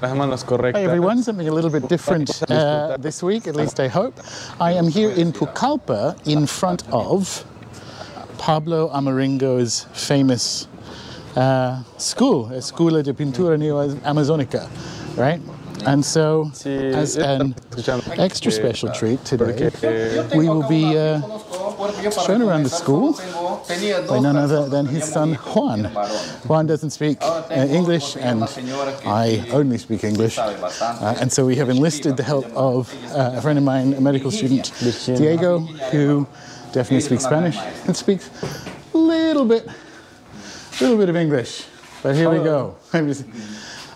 Hi everyone, something a little bit different uh, this week, at least I hope. I am here in Pucallpa in front of Pablo Amaringo's famous uh, school, Escuela de Pintura Neo-Amazonica, right? And so, as an extra special treat today, we will be uh, shown around the school by none other than his son Juan. Juan doesn't speak uh, English, and I only speak English. Uh, and so we have enlisted the help of uh, a friend of mine, a medical student, Diego, who definitely speaks Spanish and speaks a little bit, a little bit of English. But here we go.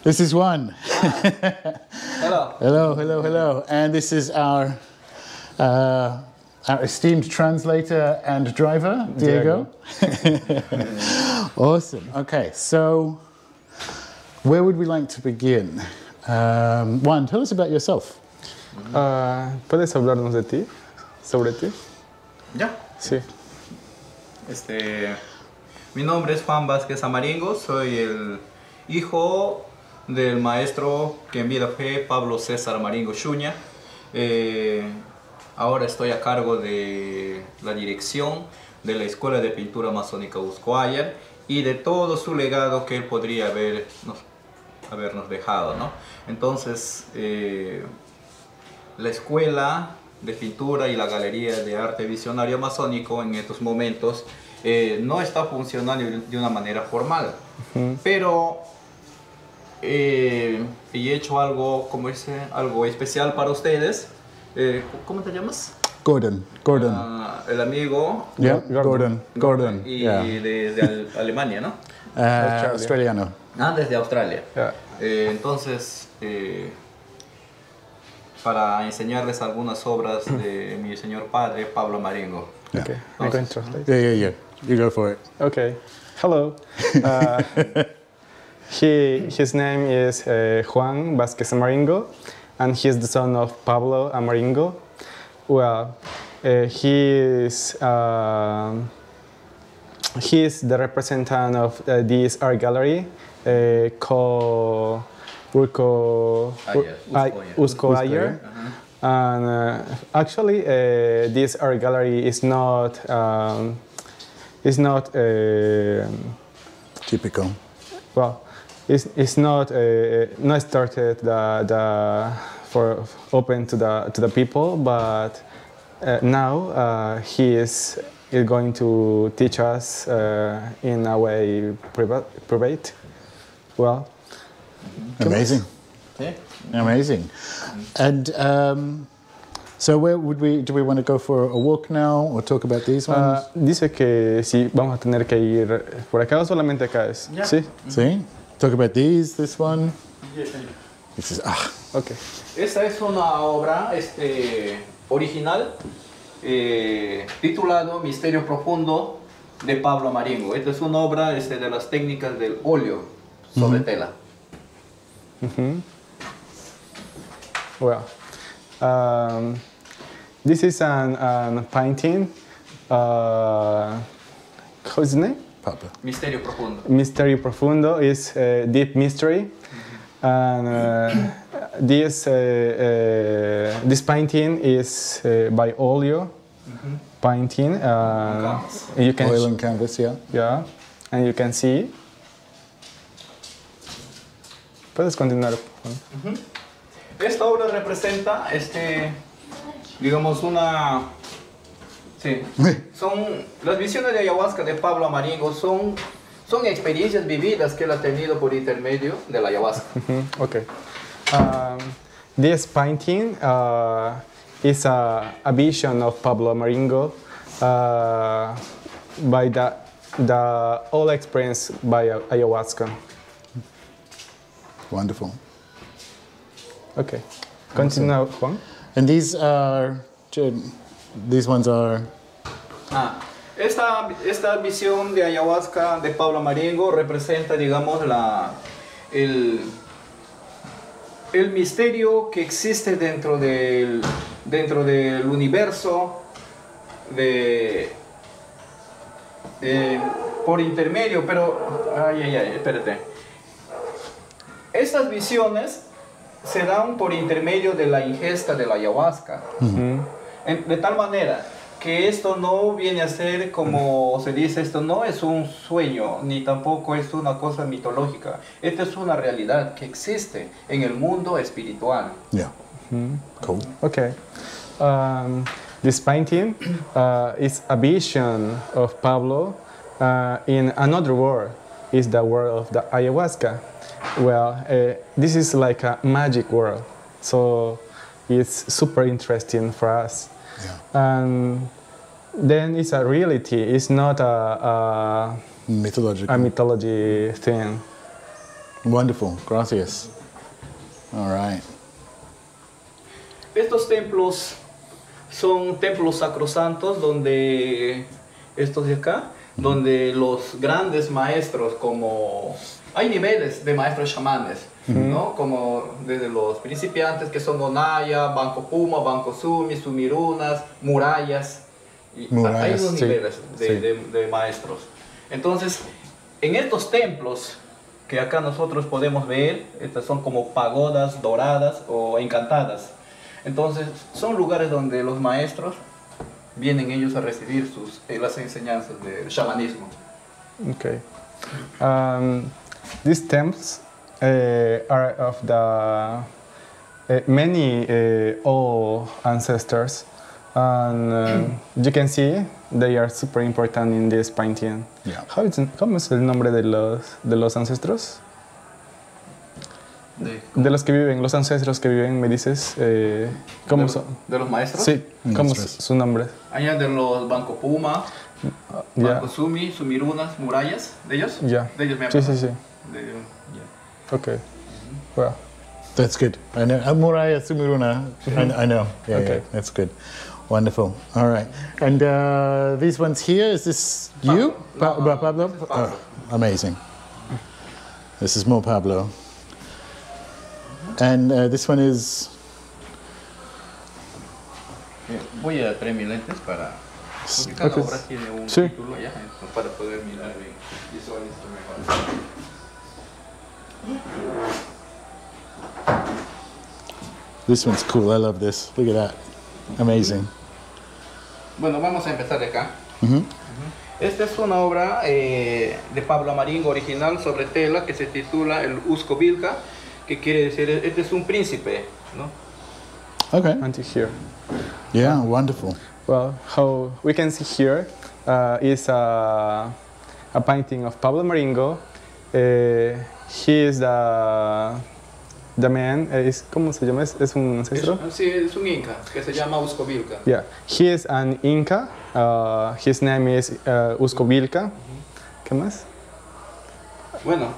This is Juan. Hello. Hello, hello, hello. And this is our uh, our esteemed translator and driver, Diego. awesome. Okay, so where would we like to begin? Um, Juan, tell us about yourself. Ah, ¿Puedes hablarnos de ti? ¿Sobre ti? Ya. Sí. Este, mi nombre es Juan Vázquez Amaringo, soy el hijo del maestro que en vida fue Pablo César Amaringo Shuña. Eh, ahora estoy a cargo de la dirección de la Escuela de Pintura Masónica Uscoayer y de todo su legado que él podría habernos, habernos dejado. ¿no? Entonces, eh, la escuela de pintura y la galería de arte visionario masónico en estos momentos eh, no está funcionando de una manera formal, pero eh, he hecho algo, como dice, algo especial para ustedes. Eh, ¿Cómo te llamas? Gordon. Gordon. Ah, el amigo yeah, Gordon. Gordon. y yeah. de, de Al- Alemania, ¿no? Uh, Australiano. Ah, desde Australia. Ya. Eh, entonces, eh, para enseñarles algunas obras de mi señor padre, Pablo Maringo. Okay. To translate. Yeah, yeah, yeah. You go for it. Okay. Hello. Uh, he, his name is uh, Juan Vázquez Amaringo, and he's the son of Pablo Amaringo. Well, uh, he is um he is the representative of uh, this art gallery uh, called Urco Ayer, Ay- Usko-Ayar. Usco Ayer. And uh, actually, uh, this art gallery is not um, is not uh, Typical. well, it's, it's not uh, not started the, the for open to the to the people, but uh, now uh, he is is going to teach us uh, in a way private. private. Well, Amazing. ¿Sí? Amazing. And um, so, where would we? Do we want to go for a walk now, or talk about these ones? ah, dice que si vamos a tener que ir por acá o solamente acá es. Ya. Sí. See, talk about these. This one. This is ah. Okay. Esta es una obra este, original eh, titulado Misterio Profundo de Pablo Maringo. Esta es una obra este, de las técnicas del óleo sobre tela. Well, um, this is an, an painting. Uh, how's the name? Papa. Misterio Profundo. Mystery Profundo is uh, deep mystery, and uh, this uh, uh, this painting is uh, by Olio painting. Uh, you can Oil and canvas. Yeah. yeah, and you can see. Puedes continuar. Esta obra representa, este, digamos, una... Sí, son las visiones de ayahuasca de Pablo Amaringo, son, son experiencias vividas que él ha tenido por intermedio de la ayahuasca. Okay. Um, this painting uh, is a, a vision of Pablo Amaringo uh, by the, the all experience by a- ayahuasca. Wonderful. Okay. Continue, Juan. And these are. These ones are. Ah, esta, esta visión de ayahuasca de Pablo Maringo representa, digamos, la, el, el misterio que existe dentro del, dentro del universo de, eh, por intermedio, pero, ay, ay, ay, espérate. Estas visiones se dan por intermedio de la ingesta de la ayahuasca. De tal manera que esto no viene a ser como se dice, esto no es un sueño, ni tampoco es una cosa mitológica. Esta es una realidad que existe en el mundo espiritual. Yeah. Cool. Okay. Um, this painting uh, is a vision of Pablo uh, in another world. Is the world of the ayahuasca. Well, uh, this is like a magic world, so it's super interesting for us. Yeah. And then it's a reality. It's not a, a, Mythological. a mythology thing. Wonderful. Gracias. All right. Estos templos son templos sacrosantos donde estos de acá, donde los grandes maestros como hay niveles de maestros chamanes, ¿no? Como desde los principiantes que son Onaya, Banco Puma, Banco Sumi, Sumirunas, Murallas. Y Murallas, hay unos sí, niveles de, sí. de- de maestros. Entonces, en estos templos que acá nosotros podemos ver, estas son como pagodas doradas o encantadas. Entonces, son lugares donde los maestros vienen ellos a recibir sus, eh, las enseñanzas del chamanismo. Okay. Um, these temples are of the uh, many uh, old ancestors, and um, you can see they are super important in this painting. Yeah. How is, ¿Cómo es el nombre de los, de los ancestros? De, De los que viven, los ancestros que viven, me dices, eh, ¿cómo de- son? de los maestros. Sí, ¿cómo es su nombre? Allá de los Banco Puma. Banco Sumi, Sumirunas, Murallas, ¿de ellos? Ya. De ellos me Sí, sí, sí. De- ya. Okay. Well, That's good. I know. Uh, Muraya Sumiruna. I, I know. Yeah, Okay. yeah, that's good. Wonderful. All right. And uh, these ones here, is this you? Pablo. No, no, Pablo? this. Oh, amazing. This is more Pablo. And uh, this one is. Eh, Voy a traer mis lentes para... Porque cada Ok. obra tiene un Sí. título allá, para poder mirar bien. Visualizar mejor. This one's cool. I love this. Look at that. Amazing. Bueno, vamos a empezar de acá. Esta es una obra eh, de Pablo Amaringo original sobre tela que se titula El Usco Vilca, que quiere decir, este es un príncipe, ¿no? Okay. until here. Yeah, wonderful. Well, how we can see here uh, is a, a painting of Pablo Maringo. Uh, he is the, the man, uh, is, ¿cómo se llama? ¿Es, es un Es, ancestro? sí, es un inca que se llama Usco Vilca. Yeah, he is an Inca. Uh, his name is uh, Uscovilca. ¿Qué más? Bueno,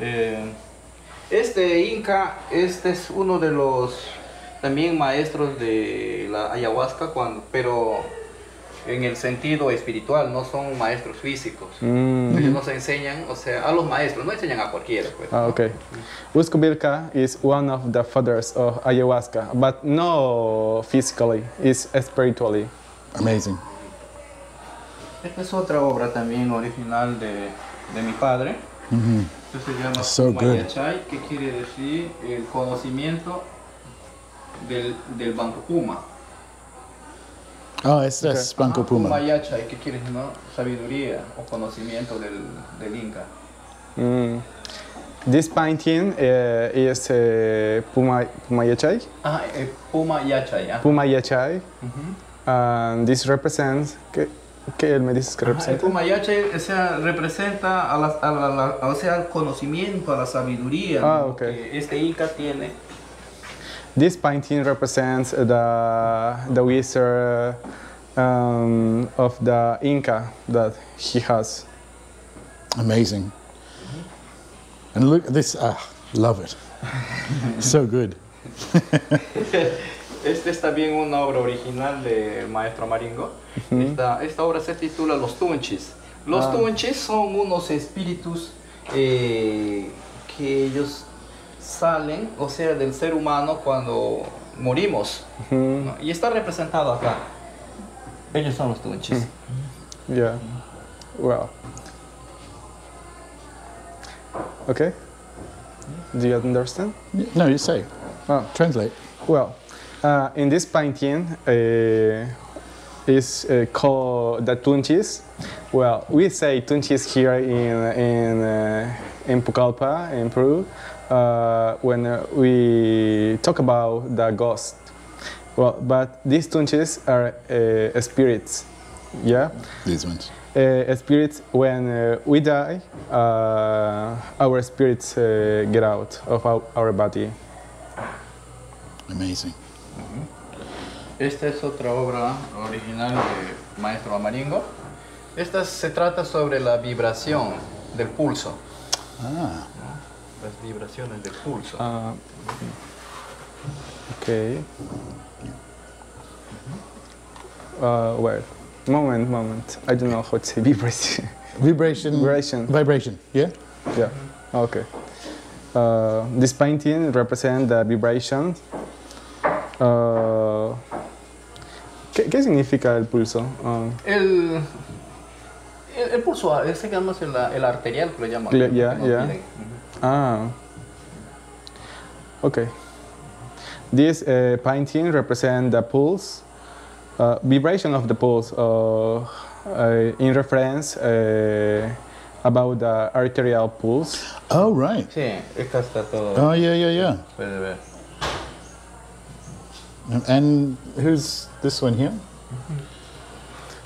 eh, este inca, este es uno de los también maestros de la ayahuasca, cuando, pero en el sentido espiritual, no son maestros físicos. Mm. Ellos nos enseñan, o sea, a los maestros, no enseñan a cualquiera. Pues, Ah, okay. Uscovilca is one of the fathers of ayahuasca, but no physically, it's spiritually. Amazing. Esta es otra obra también original de, de mi padre. Esto se llama So good. Mayachay, que quiere decir el conocimiento del, del Banco Puma. Oh, it's that's Banco Ajá, Puma. Mayachay, que quiere decir no? sabiduría o conocimiento del, del Inca. Mm. This painting uh, is uh, Puma, Pumayachay. Ah, eh, Puma Yachay. ah. Pumayachay. Ujú. And this represents. ¿Qué, qué él me dices que el representa? Puma Yachay o sea, representa a la, a la- la- o sea, el conocimiento, a la sabiduría Ah, ¿no? ok. que este Inca tiene. This painting represents the, the wizard um, of the Inca that he has. Amazing. And look at this. Ah, love it. so good. Esta es también una obra original del maestro Amaringo. esta, esta obra se titula Los Tunchis. Los Ah. Tunchis son unos espíritus eh, que ellos salen, o sea, del ser humano cuando morimos. ¿no? Y está representado acá. Ellos son los Tunchis. Yeah. Well. Okay. Do you understand? No, you say. Oh. Translate. Well, uh, in this painting uh, is uh, called the Tunchis. Well, we say Tunchis here in in uh, in Pucallpa, in Peru, uh, when uh, we talk about the ghost. Well, but these tunches are uh, spirits. Yeah. These ones. Uh, spirits when uh, we die uh, our spirits uh, get out of our, our body Amazing. Esta es otra obra original de Maestro Amaringo. Esta se trata sobre la vibración del pulso. Ah. Las vibraciones del pulso. uh, okay uh, wait moment moment I don't know how to say vibration Vibration. Vibration. Vibration. Yeah. yeah okay uh, this painting represents the vibration uh, ¿qué, ¿qué significa el pulso? Uh, El, el, el pulso, ese que llamas el, el arterial, que le llaman. Yeah, yeah. Miden. Ah. Okay. This uh, painting represents the pulse, uh, vibration of the pulse, uh, uh, in reference uh, about the arterial pulse. Oh, right. Sí, esta está todo. Oh, yeah, yeah, yeah. Puede ver. And who's this one here?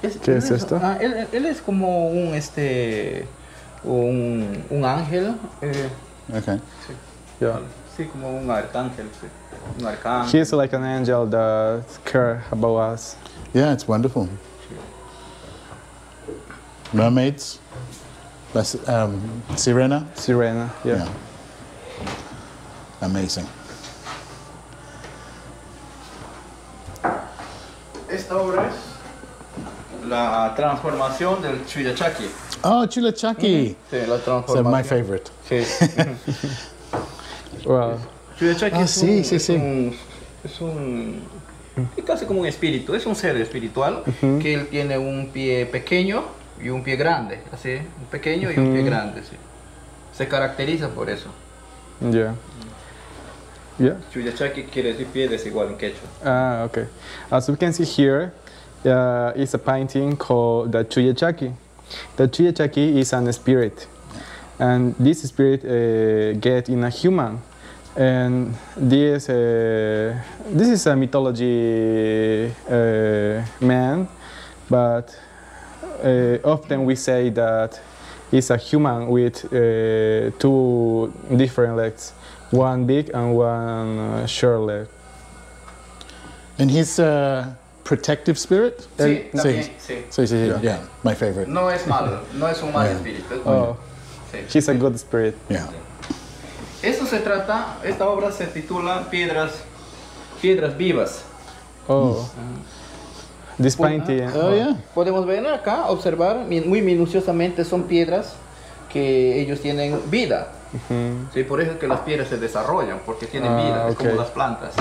Es- ¿Qué él es esto? ah, él, él es como un este un, un ángel, eh, Okay. Yeah. sí, como un arcángel, sí. un arcángel. He's like an angel that care about us. Yeah, it's wonderful. Mermaids. That's um, Sirena. Sirena. Yeah. Amazing. Esta obra es la transformación del Chuyachaki. Oh, Chulachaki. Sí, la So transformación. my favorite. Sí. Well, Chuyachaki Ah, es, sí, un, sí, es sí. un es un es casi como un espíritu, es un ser espiritual que él tiene un pie pequeño y un pie grande, así, un pequeño y un pie grande, sí. Se caracteriza por eso. yeah. Yeah. Chuyachaki quiere decir pie desigual en quechua. Ah, okay. As we can see here, uh, is a painting called the Chuyachaki. The Chuyachaki is an spirit, and this spirit uh, get in a human, and this uh, this is a mythology uh, man, but uh, often we say that it's a human with uh, two different legs, one big and one uh, short leg. And he's protective spirit? Sí, Uh, también, sí. sí. Sí, sí, sí. Yeah. Yeah, my favorite. No es malo, no es un mal Yeah. espíritu. es Oh. Sí. he's a good spirit. Yeah. Esto se trata, esta obra se titula Piedras, Piedras Vivas. Oh. This painting. Oh, yeah. Podemos ver acá, observar muy minuciosamente, son piedras que ellos tienen vida. Sí, por eso es que las piedras se desarrollan, porque tienen Ah, vida, es ok. como las plantas.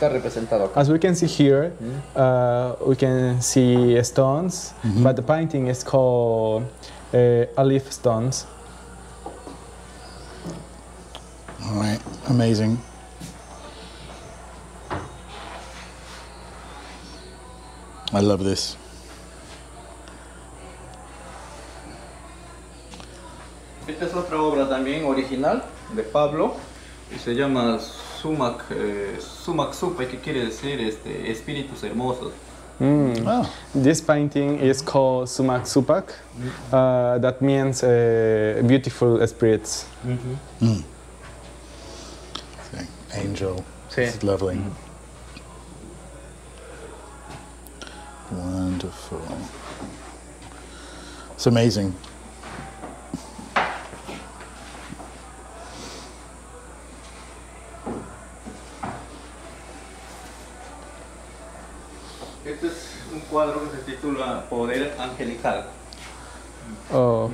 Está representado acá. As we can see here, uh, we can see stones, but the painting is called uh, olive stones. All right. Amazing. I love this. Esta es otra obra también original de Pablo y se llama Sumac, eh, Sumac Supe, que quiere decir este, espíritus hermosos. Oh, This painting is called Sumak Supak. Uh, that means uh, beautiful spirits. see. angel. Sí. This is lovely. Wonderful. It's amazing. Este es un cuadro que se titula Poder Angelical. Oh.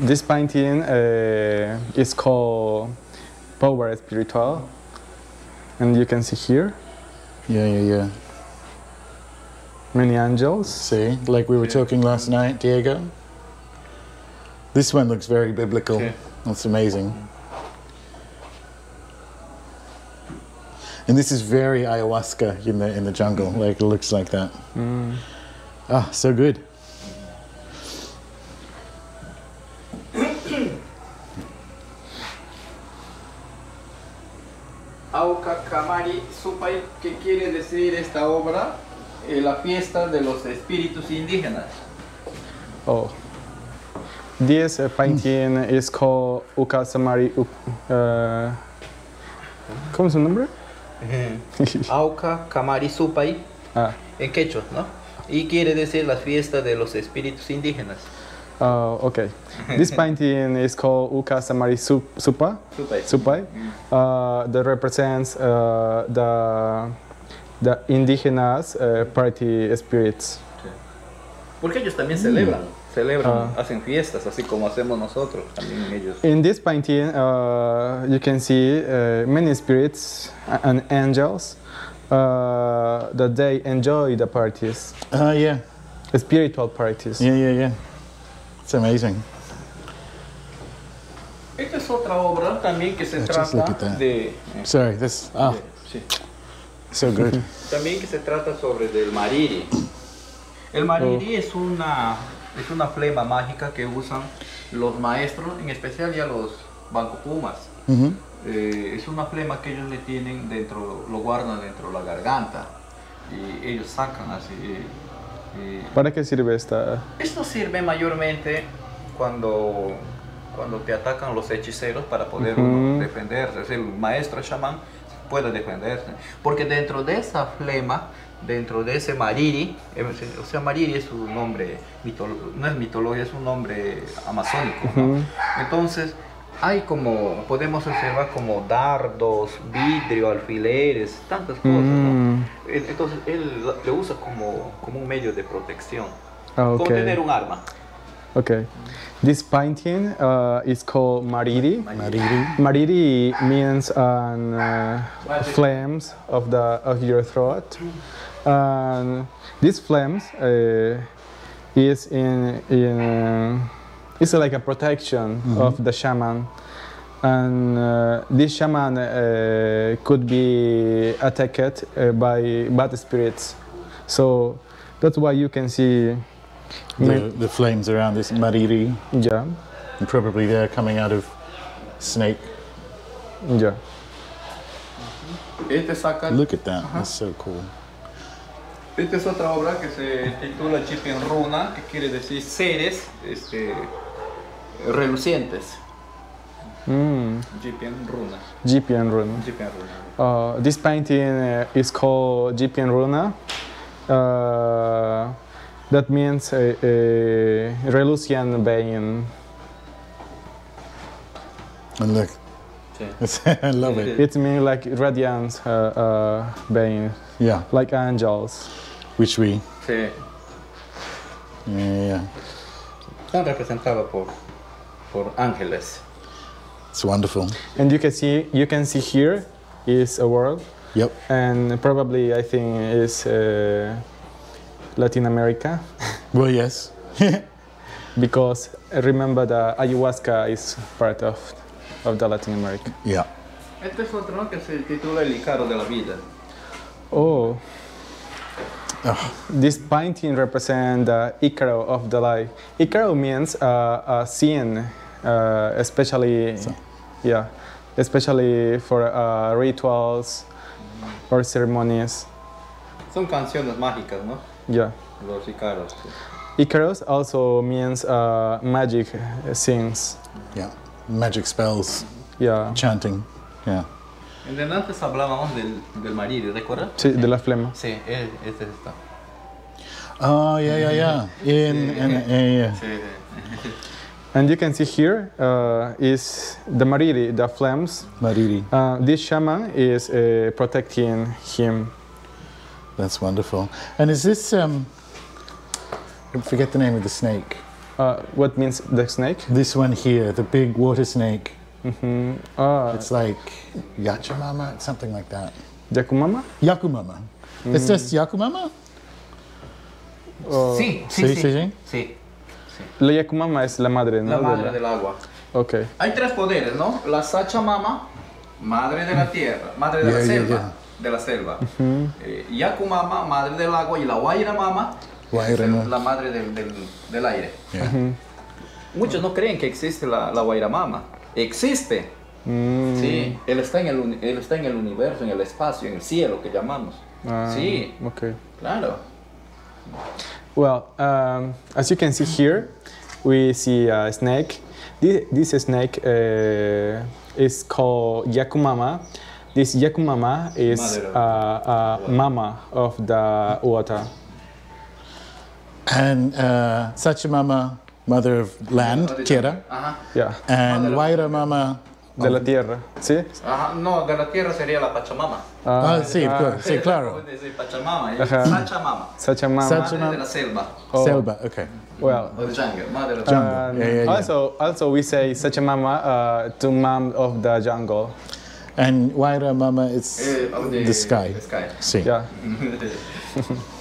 this painting uh, is called Power Spiritual. And you can see here Yeah, yeah, yeah. many angels. See, like we were talking last night, Diego. This one looks very biblical. Sí. That's amazing. And this is very ayahuasca in the in the jungle. Like it looks like that. Ah, so good. Auca Kamari Supai, ¿qué quiere decir esta obra? Eh, la fiesta de los espíritus indígenas. Oh. This uh, painting is called Uka Samari. Uk- Uh, ¿Cómo es su nombre? Auca Kamari Supai, Ah, en quechua, ¿no? Y quiere decir la fiesta de los espíritus indígenas. uh, okay. This painting is called Uka Samari Sup- Supa. Supai. Uh, that represents uh, the the indigenous uh, party spirits. Porque ellos también celebran, celebran, hacen fiestas, así como hacemos nosotros, también ellos. In this painting, uh, you can see uh, many spirits and angels uh, that they enjoy the parties, Ah, yeah, spiritual parties. yeah, yeah, yeah. It's amazing. Esta es otra obra también que se Yeah, at trata de... Sorry, this. Ah, sí. so good. También que se trata sobre del mariri. El mariri es una es una flema mágica que usan los maestros, en especial ya los bancopumas. Mhm. Eh, es una flema que ellos le tienen dentro, lo guardan dentro de la garganta y ellos sacan así. eh, ¿Para qué sirve esta? esto sirve mayormente cuando, cuando te atacan los hechiceros para poder Ujú. uno defenderse. Es el maestro chamán puede defenderse. Porque dentro de esa flema, dentro de ese mariri, eh, o sea, mariri es un nombre, no es mitología, es un nombre amazónico. Entonces, hay como, podemos observar como dardos, vidrio, alfileres, tantas cosas. ¿no? Mm. Eh, Entonces, él lo- usa como, como un medio de protección. Como okay. tener un arma. Okay. This painting uh, is called Mariri. Mariri. Mariri means an uh, flames of the of your throat, and these flames uh, is in in it's like a protection of the shaman, and uh, this shaman uh, could be attacked uh, by bad spirits, so that's why you can see, The, the flames around this mariri, yeah, and probably they're coming out of snake. yeah. Look at that. That's so cool. esta es otra obra que se titula Chipin Runa, que quiere decir seres este, relucientes. Mm. Chipin Runa. Chipin Runa. Chipin Runa. Uh, this painting uh, is called Chipin Runa. Uh, that means a, a Relucian vein. And look, Sí. I love it. It means like radiant uh, uh, vein, Yeah, like angels. which we, Sí. yeah, yeah. Están representados por, por ángeles. It's wonderful. And you can see, you can see here is a world, Yep. and probably I think is uh, Latin America, Well, yes. because remember that ayahuasca is part of of the Latin America. yeah. Este es otro que se titula El Icaro de la Vida. Oh. Oh, This painting represents the Icaro of the life. Icaro means uh, a scene, uh, especially, yeah, especially for uh, rituals or ceremonies. Son canciones mágicas, ¿no? Yeah. Los Icaros. Icaros also means uh, magic things. yeah. Magic spells, Yeah. chanting. Yeah. En el antes hablábamos del, del mariri, ¿recuerdas? Sí, de la flema. Sí, es- este es esta. Oh, yeah, yeah, yeah. In, in, yeah, yeah. Sí, sí. And you can see here uh, is the mariri, the flames. Mariri. Uh, this shaman is uh, protecting him. That's wonderful. And is this, um, forget the name of the snake. Uh, what means the snake? This one here, the big water snake. Hmm Ah, It's like Yachamama, something like that. Yakumama? Yakumama. Is this Yakumama? Oh, Sí, sí, Sí, sí. sí, sí. Sí, La Yakumama es la madre, ¿no? la De madre la- del agua. Okay. Hay tres poderes, ¿no? La Sacha Mama, madre de la tierra, madre de Yeah, la yeah, selva, yeah. de la selva. Eh, Yaku Mama, madre del agua, y la Guaira Mama, la madre del, del, del aire. Yeah. Muchos no creen que existe la, la Mama. Existe. Mm, Sí, él está, en el, él está en el universo, en el espacio, en el cielo que llamamos. ah, Sí, Okay. claro. Well, um, as you can see here, we see a snake. This, this snake uh, is called Yakumama. This Yakumama is uh, a mama of the water. And uh, Sachamama, mother of land, tierra, Ajá. Yeah, and Waira Mama. de la tierra. ¿Sí? Ajá, no, de la tierra sería la Pachamama. Ah, sí, of ah, course. Sí, claro. Sí, Pachamama, es Ajá. Pachamama. Sachamama. Sacha- Madre de la selva. Oh. Selva, okay. Well, O de jungle, madre de la Jungle. selva. Yeah, yeah, yeah. also, also we say Sachamama uh, to mom of the jungle. And Waira Mama is Eh, of the sky. the sky. Sí. Yeah.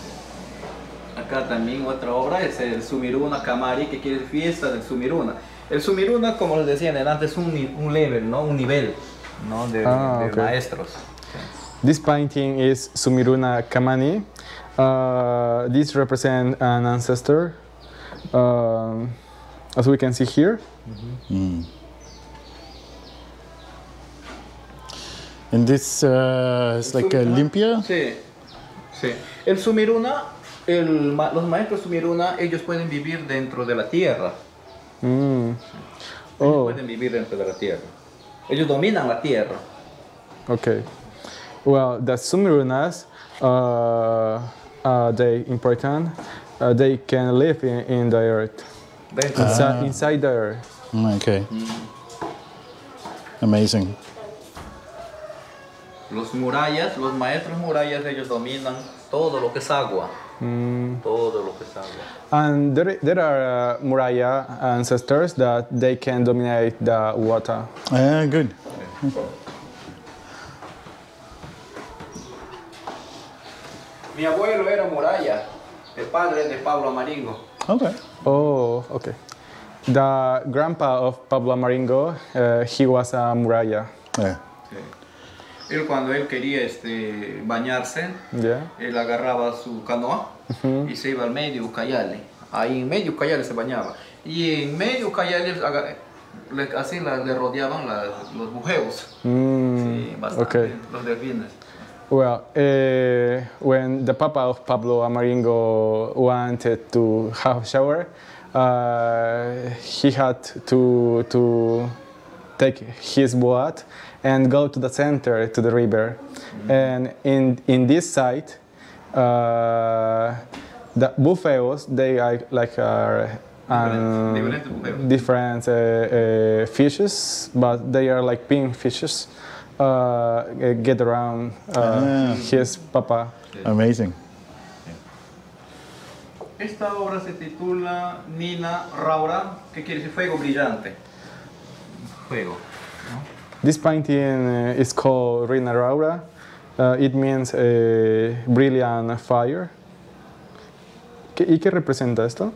Acá también otra obra es el Sumiruna Kamari, que quiere fiesta del Sumiruna. El Sumiruna, como les decía antes, es un, un level, ¿no? Un nivel, ¿no? De, Ah, de ok. maestros. This painting is Sumiruna Kamani. Uh, this represents an ancestor, um, as we can see here. And this uh, is like a limpia. Sí, sí. El Sumiruna, el los maestros Sumiruna, ellos pueden vivir dentro de la tierra. Mm. Ellos Oh, pueden vivir dentro de la tierra. Ellos dominan la tierra. okay. Well, the Sumirunas, uh, uh, they important. Uh, they can live in, in the earth, de- inside, inside the earth. Mm, Okay. Amazing. Los murallas, los maestros murallas, ellos dominan todo lo que es agua. Mm. Todo lo que es. And there, there are uh, Muraya ancestors that they can dominate the water. Ah, good. Mi abuelo era Muraya, el padre de Pablo Amaringo. Okay. Oh, okay. The grandpa of Pablo Amaringo, uh, he was a Muraya. Yeah. Él cuando él quería este, bañarse, Yeah. él agarraba su canoa y se iba al medio Ucayale. Ahí en medio Ucayale se bañaba. Y en medio Ucayale aga- le- así la- le rodeaban la- los bujeos. Mm, Sí, bastante. okay. Los delfines. Well, uh, when the papa of Pablo Amaringo wanted to have a shower, uh, he had to to take his boat and go to the center to the river. And in in this site, uh, the bufeos they are like are um, different uh, uh, fishes, but they are like pink fishes. Uh, uh, get around uh, Ah. his papa. Amazing. Esta obra se titula Nina Raura, que quiere decir fuego brillante. Fuego. This painting uh, is called Reina Raura. Uh, it means uh, brilliant fire. ¿Qué- ¿Y qué representa esto?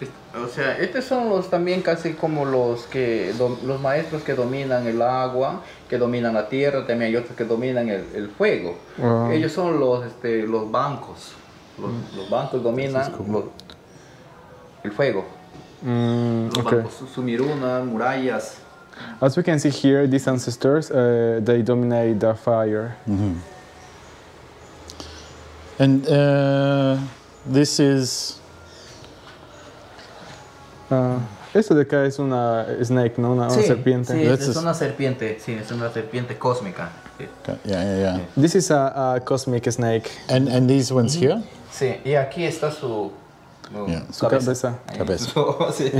Est- O sea, estos son los también casi como los que dom- los maestros que dominan el agua, que dominan la tierra, también hay otros que dominan el, el fuego. Wow. Ellos son los este, los bancos. Los, los bancos dominan los- el fuego. Mm, Los okay. bancos su- sumiruna, murallas. As we can see here, these ancestors uh, they dominate the fire. And uh, this is Uh, esto de acá es una snake, ¿no? Una, una serpiente. Sí, That's es a- una serpiente, sí, es una serpiente cósmica. Sí. yeah, yeah, yeah. This is a, a cosmic snake. And and these ones here. Sí, y aquí está su, su Yeah. Su cabeza. Ahí. Cabeza. sí.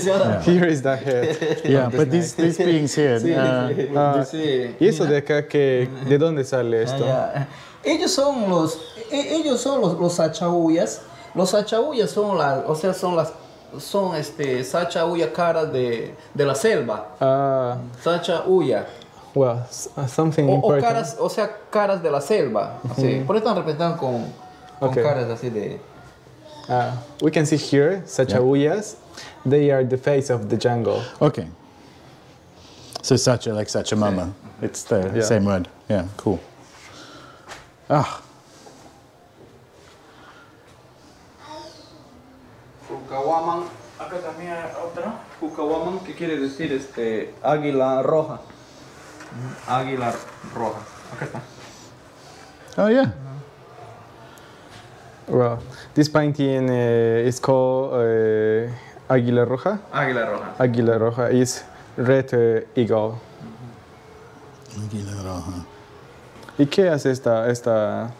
Sí, ahora- Here is the head. Yeah, but these these beings here. Sí, uh, sí, Ah, sí. ¿Y eso de acá que, de dónde sale Ah, esto? ya. Ellos son los, e- ellos son los, los sachauyas. Los sachauyas son las, o sea, son las, son este sachauya caras de, de la selva. Ah, Sachauya. well, s- uh, something O, o important. caras, o sea, caras de la selva. Sí. Por eso están representados con, con Ok. caras así de. Uh, we can see here Sachahuyas. They are the face of the jungle. okay. So sacha, like Sachamama. It's the Yeah. same word. Yeah, cool. Ah, Pukawaman, acá también hay otra. Pukawaman, que quiere decir este, águila roja. Águila roja. Acá está. oh yeah. Well, this painting uh, is called uh, Águila Roja. Águila roja. Águila Roja is red uh, eagle. Águila roja. ¿Y qué hace esta, esta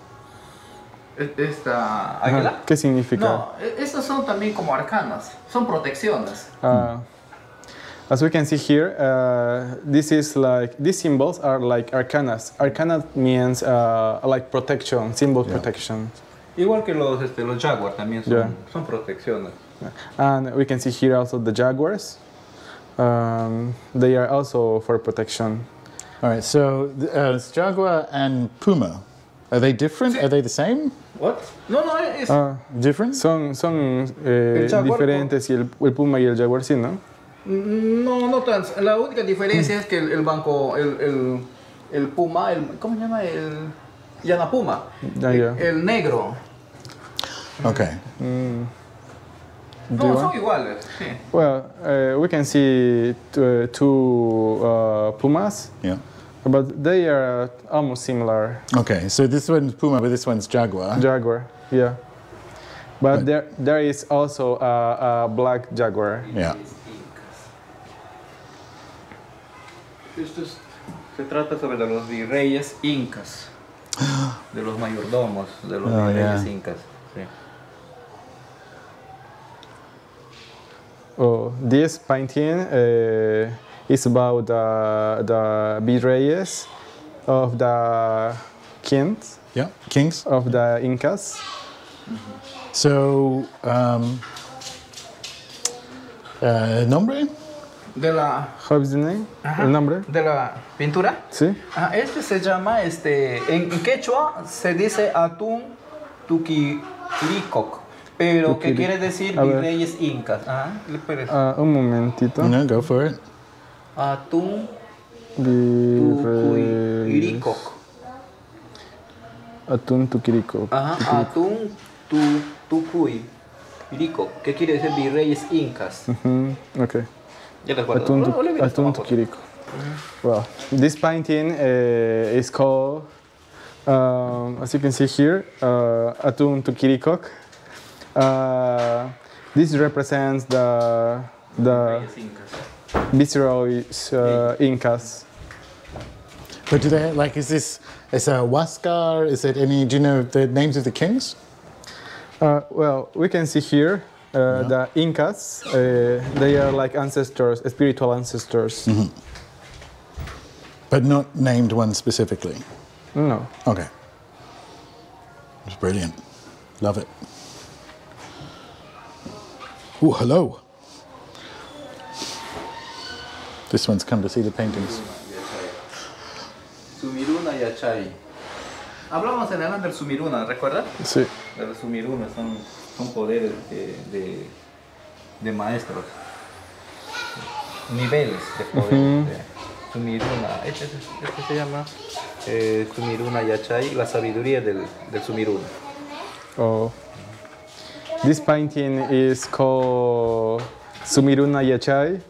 Esta ajá, águila. ¿Qué significa? No, estas son también como arcanas. Son protecciones. Uh, as we can see here, uh, this is like these symbols are like arcanas. Arcana means uh, like protection, symbol Yeah. protection. Igual que los, este, los jaguar también son, Yeah. son protecciones. And we can see here also the jaguars. Um, they are also for protection. All right, so uh, jaguar and puma. Are they different? Are they the same? What? No, no, es... Ah, Different? son son eh, diferentes y el, el puma y el jaguar sí, ¿no? No, no tan. La única diferencia es que el, el banco, el, el, el puma, el, ¿cómo se llama? El Yanapuma. Ya, el, ya. el negro. Okay. Do you No, want? son iguales. Sí. Well, uh, we can see t- uh, two uh, pumas, Yeah. but they are almost similar. Okay, so this one's puma, but this one's jaguar. Jaguar, yeah. But Right. there, there is also a, a black jaguar. Yeah. Esto es- se trata sobre de los virreyes incas. De los mayordomos, de los Oh, yeah. incas. Sí. Oh, this painting uh, is about the, the virreyes of the kings Yeah. Kings. of the Incas. So, um, uh, nombre? De la? El nombre? de la pintura. Sí. Ah, este se llama, este, en quechua se dice atún tuquiricoc, pero que quiere decir virreyes incas. Ajá, le Ah, un momentito. No, go for it. Atún Virreyes. tuquiricoc. Atún tuquirico. Ajá, atún tu, tucuiricoc, que quiere decir virreyes incas. Okay. Ya les guardo. Atún, le tu, mira, atún toma Well, this painting uh, is called, um, as you can see here, uh, Atún tuquiricoc. Uh, this represents the the Virreyes incas. uh, Incas. But do they like? Is this? Is a Huascar? Is it any? Do you know the names of the kings? Uh, well, we can see here uh, the Incas. Uh, they are like ancestors, spiritual ancestors. But not named one specifically. No. Okay. It's brilliant. Love it. Oh, hello. This one's come to see the paintings. Sumiruna y Hablamos en el del Sumiruna, ¿recuerdas? Sí. De los Sumiruna son, son poderes de, de, de maestros. Niveles de poder. de Sumiruna. Este, es- este se llama eh, Sumiruna y Achai, la sabiduría del, del Sumiruna. Oh. This painting is called Sumiruna Yachai.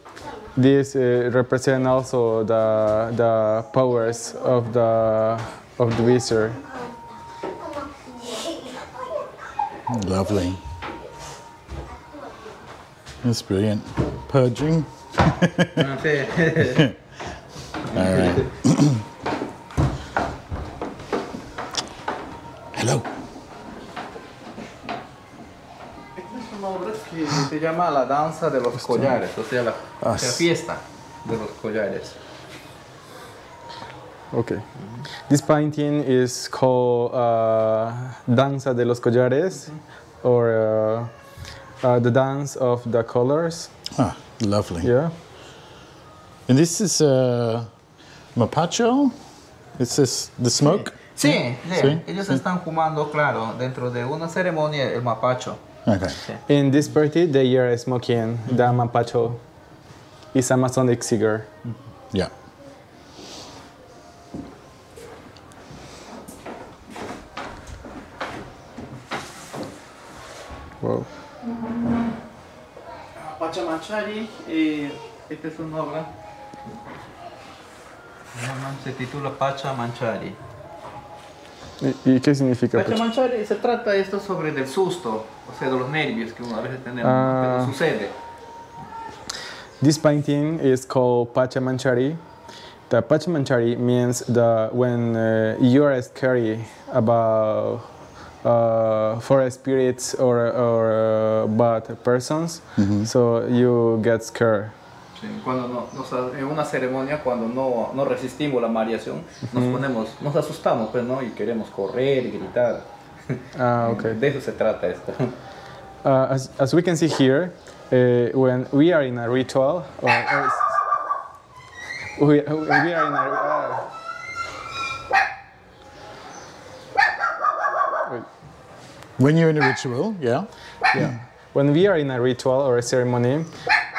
This uh, represents also the, the powers of the of the wizard. Lovely. That's brilliant. Purging. All right. hello. Esta es una obra que se llama La danza de los collares, o sea, la, Ah, la fiesta de los collares. Okay. This painting is called uh, Danza de los Collares, or uh, uh, the dance of the colors. Ah, lovely. Yeah. And this is uh, mapacho. It's this the smoke. Sí, sí, Sí, ellos están fumando, claro, dentro de una ceremonia, el mapacho. Okay. In this party, they are smoking the mapacho. It's a Amazonic cigar. Yeah. Wow. Pachamanchari, eh, esta es una obra. Se titula Pachamanchari. ¿Y, ¿Y, qué significa Pachamanchari? Se trata esto sobre el susto, o sea, de los nervios que uno a veces tenemos, ah. que sucede. This painting is called Pachamanchari. The Pachamanchari means the when uh, you are scary about uh, forest spirits or, or uh, bad persons, mm -hmm. so you get scared. Sí, cuando no, nos, en una ceremonia, cuando no, no resistimos la mareación, nos mm -hmm. ponemos, nos asustamos, pues, ¿no? Y queremos correr y gritar. Ah, okay. De eso se trata esto. Uh, as, as we can see here, uh, when we are in a ritual, or, or we, we are in a uh, When you're in a ritual, yeah. Yeah. when we are in a ritual or a ceremony,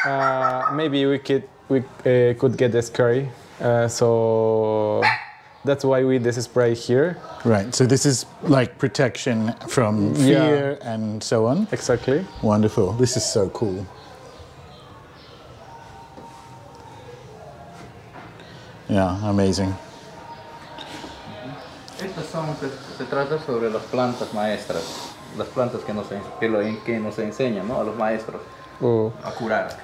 uh, maybe we could we uh, could get scary. Uh, so that's why we this spray here. Right. So this is like protection from fear yeah. and so on. Exactly. Wonderful. This is so cool. Yeah, amazing. Estas son, se, se, trata sobre las plantas maestras, las plantas que nos, que lo, que nos enseñan ¿no? a los maestros oh. a curar.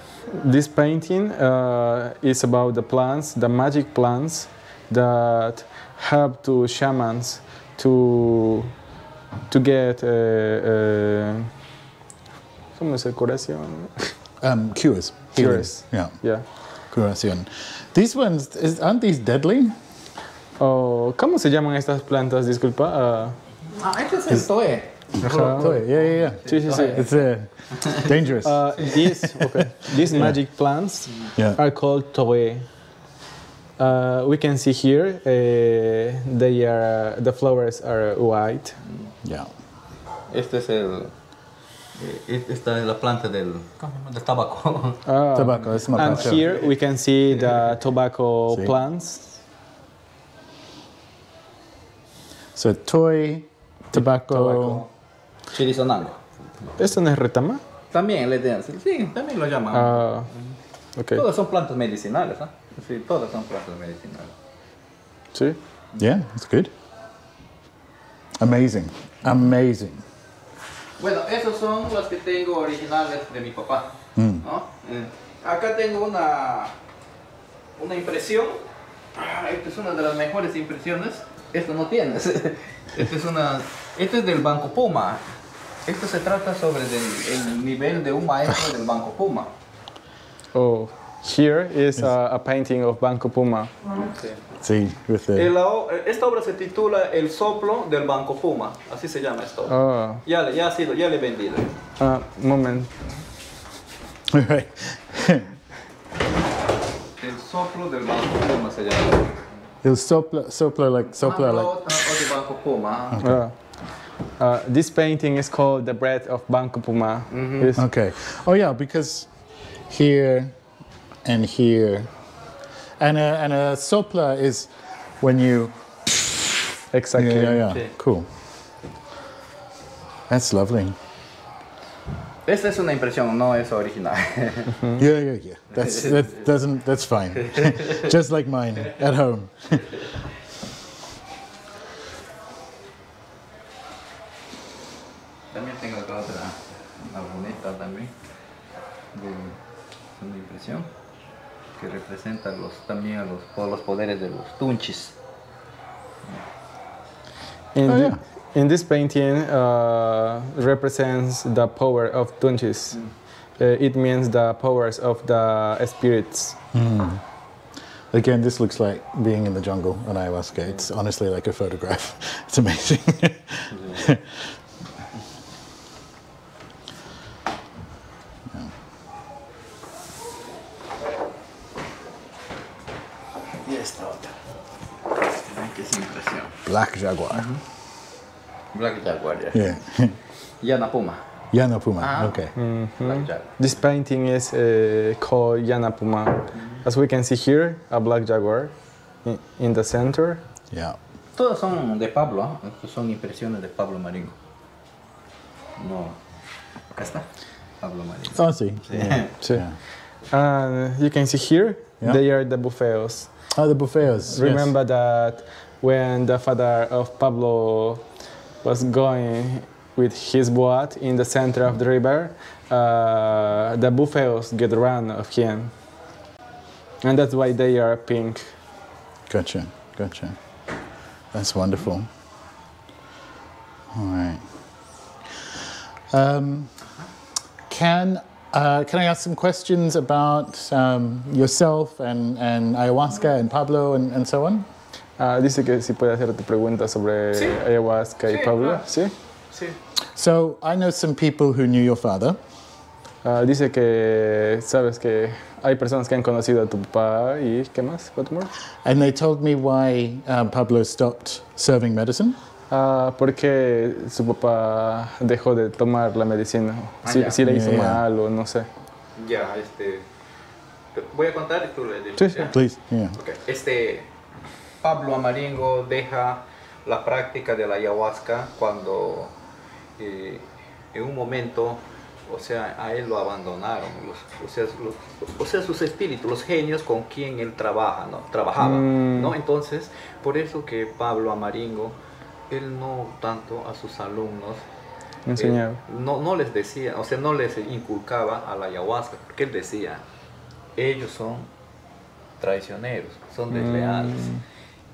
This painting uh, is about the plants, the magic plants that help to shamans to to get uh, uh, ¿cómo se curación? Um, cures. Cures. Yeah. Yeah. Curación. These ones, is, aren't these deadly? Oh, ¿Cómo se llaman estas plantas? Disculpa. Uh, ah, este es el toe. Toe, yeah, yeah, yeah. Sí, sí, sí. It's uh, dangerous. Uh, these, okay. these magic plants yeah. are called toe. Uh, we can see here uh, they are the flowers are white. Yeah. Este es el eh, esta es la planta del, del tabaco. Ah, tobacco, it's and here we can see the tobacco sí. plants. So toy, tobacco. tobacco. Chirizonango. ¿Esto no es retama? También le dicen, sí, también lo llaman. Ah, okay. Todas son plantas medicinales, ¿eh? Sí, todas son plantas medicinales. Sí. Yeah, it's good. Amazing, amazing. Bueno, esos son los que tengo originales de mi papá. Mm. ¿no? Eh, acá tengo una, una impresión. Ah, esta es una de las mejores impresiones. Esto no tienes. Esta es, una, este es del Banco Puma. Esto se trata sobre el, el nivel de un maestro del Banco Puma. Oh. Here is a, a, painting of Banco Puma. Sí, with the... esta obra se titula El soplo del Banco Puma, así se llama esto. Oh. Ya, ya, ha sido, ya le he vendido. Uh, moment. El soplo del Banco Puma se llama. El soplo, soplo like, soplo ah, like... O, de Banco Puma. Okay. Uh, uh, this painting is called The Breath of Banco Puma. Mm -hmm. Okay. Oh yeah, because here and here. And a, and a sopla is when you. Exactly. Yeah, yeah, yeah. Cool. That's lovely. Esta es una impresión, no es original. yeah, yeah, yeah. That's that doesn't that's fine. Just like mine at home. también tengo otra, una bonita también, de una impresión. que representa los, también a los, los poderes de los tunchis. In, oh, yeah. In this painting uh, represents the power of tunchis. Mm. Uh, it means the powers of the spirits. Mm. Again, this looks like being in the jungle on ayahuasca. It's honestly like a photograph. It's amazing. Black Jaguar. Mm -hmm. Black Jaguar, yeah. Yeah. Yana Puma. Yana Puma, ah. okay. Mm -hmm. This painting is uh, called Yana Puma. Mm -hmm. As we can see here, a Black Jaguar in, in the center. Yeah. Todas son de Pablo, ¿eh? son impresiones de Pablo Amaringo. No. Acá está. Pablo Amaringo. Oh, sí. Yeah. Sí. Yeah. And you can see here, Yeah. they are the bufeos. Oh, the bufeos. Remember that when the father of Pablo was going with his boat in the center of the river, uh, the buffaloes get run of him. And that's why they are pink. Gotcha, gotcha. That's wonderful. All right. Um, can uh, can I ask some questions about um, yourself and, and ayahuasca and Pablo and, and so on? Ah, dice que si puede hacerte preguntas sobre Sí. ayahuasca y Sí, Pablo. claro. ¿Sí? Sí. So I know some people who knew your father. Ah, dice que sabes que hay personas que han conocido a tu papá y ¿qué más? What more? And they told me why um, Pablo stopped serving medicine. Ah, porque su papá dejó de tomar la medicina. Ah, si, ya. si le hizo ya. mal o no sé. Ya, este. te Voy a contar y tú le dices. Sí, sí. Please. Yeah. Ok, Este. Pablo Amaringo deja la práctica de la ayahuasca cuando eh, en un momento, o sea, a él lo abandonaron, los- o, sea, los- o sea, sus espíritus, los genios con quien él trabaja, ¿no? trabajaba, Mm. ¿no? Entonces, por eso que Pablo Amaringo, él no tanto a sus alumnos Enseñaba. él no, no les decía, o sea, no les inculcaba a la ayahuasca, porque él decía, ellos son traicioneros, son desleales.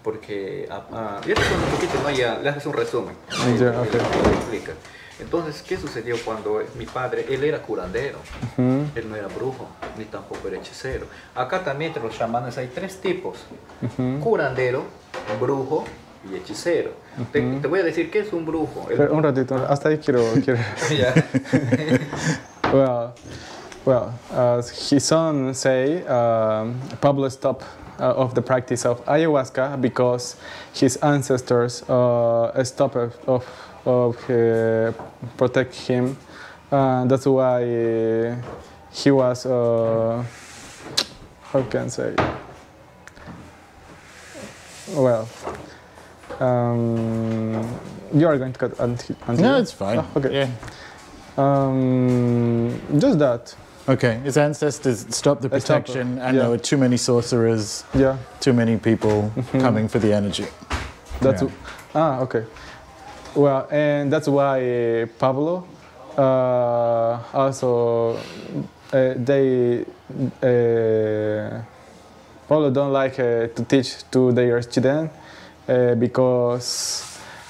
Porque, ah, ah, esto es un poquito, ¿no? Ya le haces un resumen. Ya, Él- ok. él lo explica. Entonces, ¿qué sucedió cuando mi padre, él era curandero? Ujú. Él no era brujo, ni tampoco era hechicero. Acá también entre los chamanes hay tres tipos. Ujú. Curandero, brujo y hechicero. te, te voy a decir qué es un brujo. El Pero un ratito, hasta ahí quiero... quiero. Well, well, as his son say, um, Pablo uh, of the practice of ayahuasca because his ancestors uh, stopped of, of, uh, protect him. Uh, that's why uh, he was, uh, how can I say, well, um, you are going to cut until, until No, it's fine. Oh, okay. Yeah. Um, just that. Okay. His ancestors stopped the protection, and yeah. there were too many sorcerers, Yeah, too many people Mm-hmm. coming for the energy. that's Yeah. ah okay. Well, and that's why uh, Pablo uh, also uh, they uh, Pablo don't like uh, to teach to their students uh, because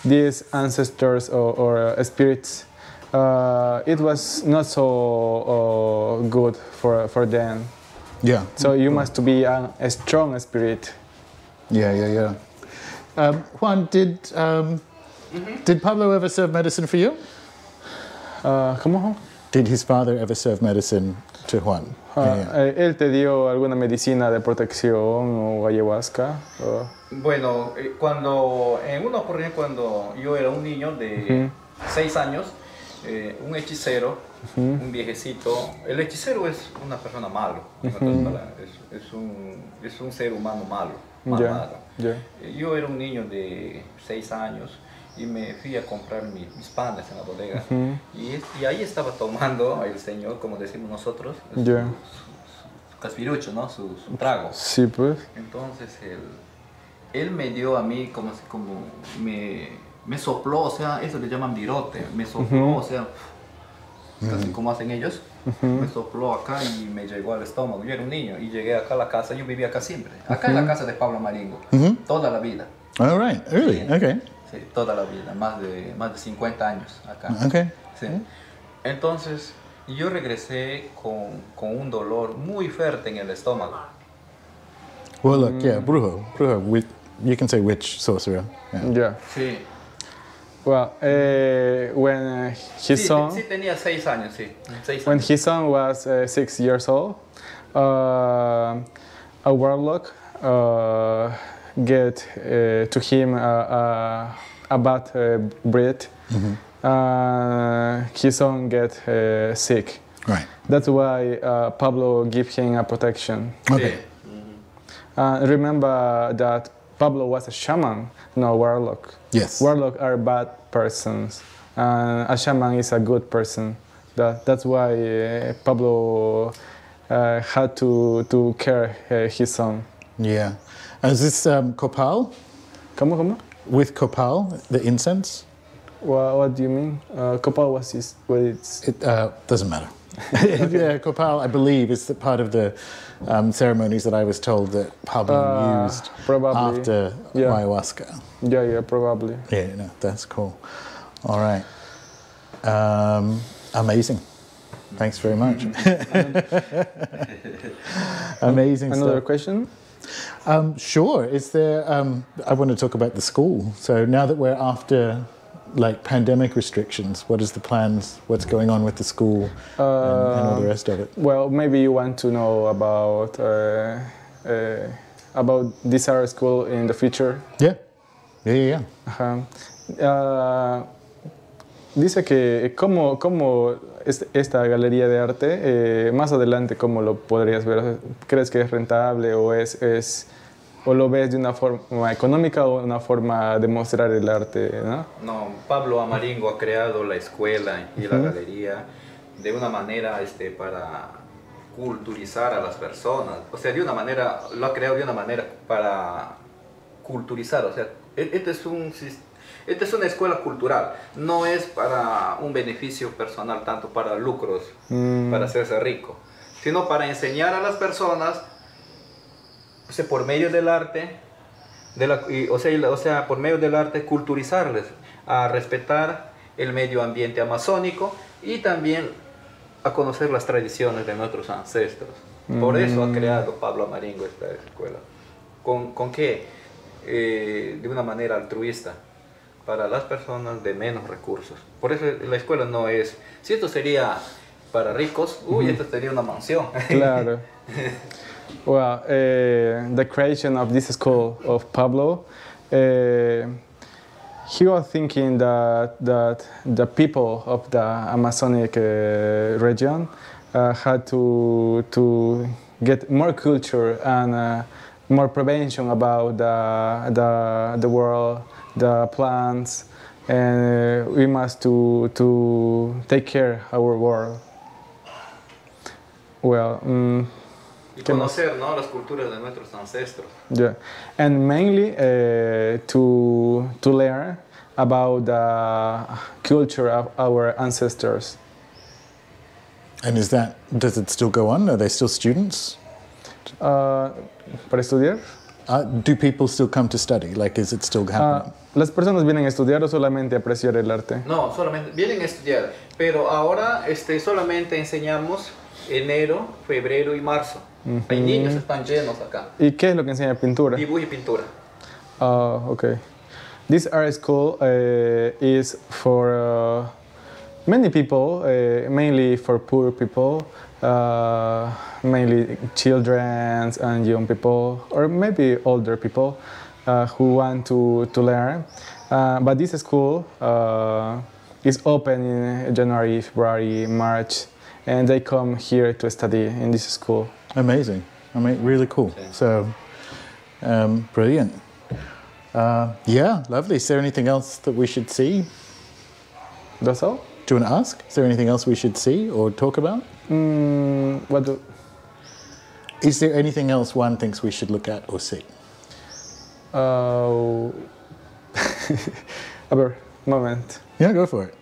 these ancestors or, or uh, spirits uh, it was not so uh, good for for them. Yeah. So you must be a, a strong spirit. Yeah, yeah, yeah. Um, Juan, did um, did Pablo ever serve medicine for you? Uh, ¿Cómo? Did his father ever serve medicine to Juan? Ah, Yeah, yeah. eh, ¿Él te dio alguna medicina de protección o ayahuasca? O- Bueno, eh, cuando en una ocurrencia cuando yo era un niño de 6 años, eh, un hechicero, un viejecito, el hechicero es una persona malo, es, es un, es un ser humano malo. Eh, Yo era un niño de 6 años y me fui a comprar mi- mis panes en la bodega y, y ahí estaba tomando el señor, como decimos nosotros, su, Ya. su- su caspirucho, ¿no? su, su trago. Sí, pues. Entonces él, él me dio a mí como, si- como me, me sopló, o sea, eso le llaman virote, me sopló, o sea, casi como hacen ellos, me sopló acá y me llegó al estómago. Yo era un niño y llegué acá a la casa, yo vivía acá siempre, acá en la casa de Pablo Maringo, toda la vida, All right. Really? Okay. sí, toda la vida, más de, más de 50 años acá. Okay. Sí. Entonces yo regresé con, con un dolor muy fuerte en el estómago. Well, look, yeah, brujo, brujo. Wi- you can say witch, sorcerer. Yeah. Yeah. Sí. Well, eh, when uh, his sí, son, sí tenía seis años, sí. Seis when años. his son was uh, six years old, uh, a warlock uh, get uh, to him uh, uh, a bad uh, breed. Uh, his son get uh, sick. Right. That's why uh, Pablo give him a protection. Okay. Sí. Uh, remember that Pablo was a shaman, no warlock. Yes. Warlock are bad persons, and a shaman is a good person. That, that's why uh, Pablo uh, had to, to care uh, his son. Yeah. is this um, copal? ¿Cómo, cómo? With copal, the incense? What, what do you mean? Uh, copal was his, it's... It uh, doesn't matter. yeah, copal, I believe, is part of the um, ceremonies that I was told that Pablo uh, used probably. after yeah. ayahuasca. Yeah, yeah, probably. Yeah, no, that's cool. All right. Um, amazing. Thanks very much. amazing Another stuff. question? Um, sure. Is there? Um, I want to talk about the school. So now that we're after like pandemic restrictions, what is the plans? What's going on with the school uh, and, and, all the rest of it? Well, maybe you want to know about uh, uh, about this art school in the future. Yeah, yeah, yeah. yeah. Uh, dice que cómo, cómo esta galería de arte, eh, más adelante, ¿cómo lo podrías ver? ¿Crees que es rentable o es, es o lo ves de una forma económica o una forma de mostrar el arte, ¿no? No, Pablo Amaringo ha creado la escuela y la galería de una manera este, para culturizar a las personas. O sea, de una manera, lo ha creado de una manera para culturizar. O sea, e-, este es un esta es una escuela cultural, no es para un beneficio personal, tanto para lucros, mm. para hacerse rico, sino para enseñar a las personas o sea, por medio del arte, de la, o, sea, o sea, por medio del arte, culturizarles a respetar el medio ambiente amazónico y también a conocer las tradiciones de nuestros ancestros. Por eso ha mm. creado Pablo Amaringo esta escuela. ¿Con, con qué? Eh, de una manera altruista para las personas de menos recursos. Por eso la escuela no es, si esto sería para ricos, uy, esto sería una mansión. Claro. Well, uh, the creation of this school of Pablo, uh, he was thinking that, that the people of the Amazonic uh, region had to, to get more culture and more prevention about the, the, the world, the plants, and we must to, to take care our world. Well, um, y conocer ¿no? las culturas de nuestros ancestros. Yeah, and mainly uh, to to learn about the culture of our ancestors. And is that does it still go on? Are they still students? Uh, para estudiar. Uh, do people still come to study? Like, is it still uh, happening? ¿Las personas vienen a estudiar o solamente a apreciar el arte? No, solamente vienen a estudiar, pero ahora este, solamente enseñamos enero, febrero y marzo. Hay niños están llenos acá. ¿Y qué es lo que enseña pintura? Dibujo y pintura. Ah, uh, okay. This art school uh, is for uh, many people, uh, mainly for poor people, uh, mainly children and young people, or maybe older people uh, who want to, to learn. but this school is open in January, February, March, and they come here to study in this school. Amazing. I mean, really cool. So, um, brilliant. Uh, yeah, lovely. Is there anything else that we should see? That's all? Do you want to ask? Is there anything else we should see or talk about? Mm, what do... Is there anything else one thinks we should look at or see? Uh, a moment. Yeah, go for it.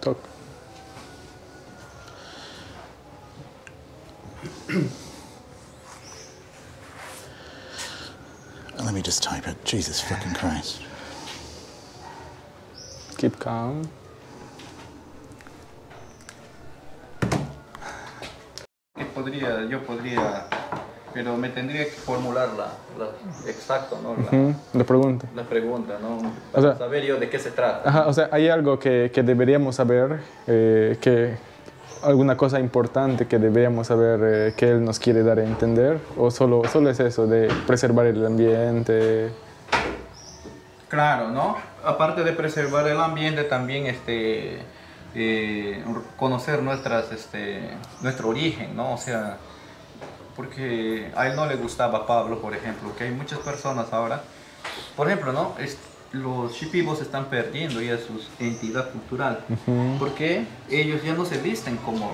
Talk. Let me just type it. Jesus fucking Christ. Keep calm. Podría, yo podría pero me tendría que formular la, la exacto, ¿no? La, la, pregunta. La pregunta, ¿no? Para saber yo de qué se trata. Ajá, o sea, hay algo que, que deberíamos saber, eh, que alguna cosa importante que deberíamos saber eh, que él nos quiere dar a entender, o solo, solo es eso de preservar el ambiente. Claro, ¿no? Aparte de preservar el ambiente, también este, eh, conocer nuestras, este, nuestro origen, ¿no? O sea, porque a él no le gustaba Pablo, por ejemplo, que hay muchas personas ahora, por ejemplo, ¿no? los shipibos están perdiendo ya su entidad cultural, porque ellos ya no se visten como,